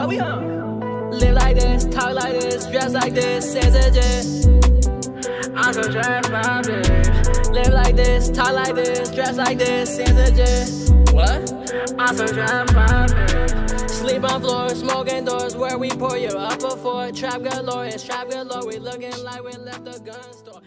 What we on? Live like this, talk like this, dress like this, sense. I'm so my bitch. Live like this, talk like this, dress like this, sense. What? I'm so my bitch. Sleep on floors, smoking doors where we pour you up before. Trap galore, it's trap galore. We looking like we left the gun store.